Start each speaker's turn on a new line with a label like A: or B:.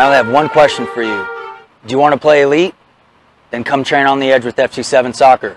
A: I only have one question for you. Do you want to play elite? Then come train on the edge with FC7 Soccer.